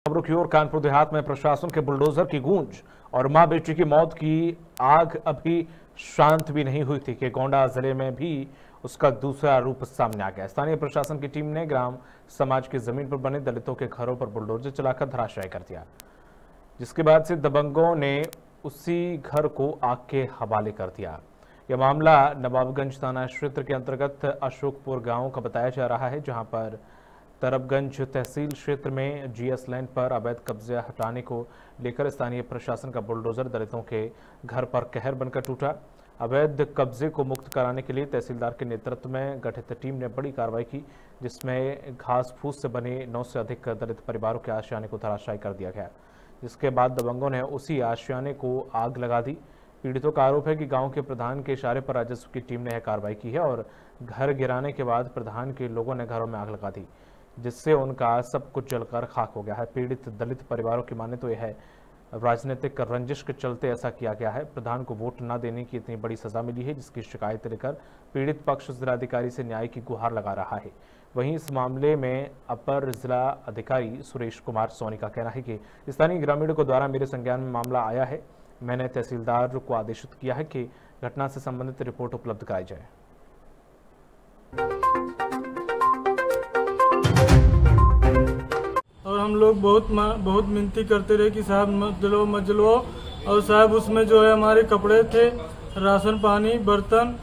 खबरों की ओर कानपुर देहात में प्रशासन के बुलडोजर की गूंज और माँ बेटी की मौत की आग अभी शांत भी नहीं हुई थी। कि गोंडा ज़िले में भी उसका दूसरा रूप सामने आ गया। स्थानीय प्रशासन की टीम ने ग्राम समाज की ज़मीन पर बने दलितों के घरों पर बुलडोजर चलाकर धराशायी कर दिया। जिसके बाद से दबंगों ने उसी घर को आग के हवाले कर दिया। यह मामला नवाबगंज थाना क्षेत्र के अंतर्गत अशोकपुर गाँव का बताया जा रहा है, जहाँ पर तरबगंज तहसील क्षेत्र में जीएस लैंड पर अवैध कब्जे हटाने को लेकर स्थानीय प्रशासन का बुलडोजर दलितों के घर पर कहर बनकर टूटा। अवैध कब्जे को मुक्त कराने के लिए तहसीलदार के नेतृत्व में गठित टीम ने बड़ी कार्रवाई की, जिसमें घास फूस से बने नौ से अधिक दलित परिवारों के आशियाने को धराशायी कर दिया गया। जिसके बाद दबंगों ने उसी आशियाने को आग लगा दी। पीड़ितों का आरोप है कि गाँव के प्रधान के इशारे पर राजस्व की टीम ने यह कार्रवाई की है और घर गिराने के बाद प्रधान के लोगों ने घरों में आग लगा दी। जिससे उनका सब कुछ जलकर खाक हो गया है। पीड़ित दलित परिवारों की माने तो यह है राजनीतिक रंजिश के चलते ऐसा किया गया है। प्रधान को वोट न देने की इतनी बड़ी सजा मिली है, जिसकी शिकायत लेकर पीड़ित पक्ष जिलाधिकारी से न्याय की गुहार लगा रहा है। वहीं इस मामले में अपर जिला अधिकारी सुरेश कुमार सोनी का कहना है कि स्थानीय ग्रामीणों को द्वारा मेरे संज्ञान में मामला आया है। मैंने तहसीलदार को आदेशित किया है कि घटना से संबंधित रिपोर्ट उपलब्ध कराई जाए। लोग बहुत बहुत मिनती करते रहे कि साहब मजलो मजलो और साहब उसमें जो है हमारे कपड़े थे राशन पानी बर्तन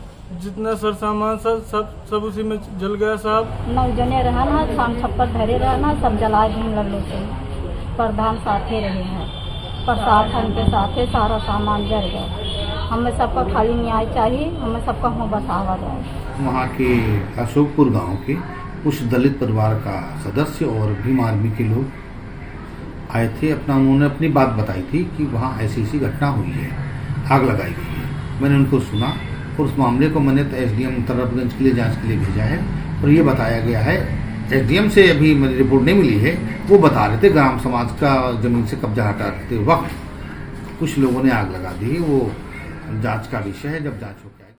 जितना सर सामान सब सब सब उसी में जल गया साहब। नौ जने रहा ना शाम छप्पर धरे रहा ना सब जलाए दिन लगने से। प्रधान साथे रहे हैं। प्रशासन के साथे सारा सामान जल गया। हमें सबका खाली न्याय चाहिए हमें सबका मुँह बसावा जाए वहाँ के अशोकपुर गाँव के उस दलित परिवार का सदस्य और भीम आर्मी के लोग आए थे, अपना उन्होंने अपनी बात बताई थी कि वहाँ ऐसी ऐसी घटना हुई है, आग लगाई गई है। मैंने उनको सुना और उस मामले को मैंने एस डी एम तरबगंज के लिए जाँच के लिए भेजा है और ये बताया गया है, एसडीएम से अभी मेरी रिपोर्ट नहीं मिली है, वो बता रहे थे ग्राम समाज का ज़मीन से कब्जा हटाते वक्त कुछ लोगों ने आग लगा दी वो जाँच का विषय है, जब जाँच हो गया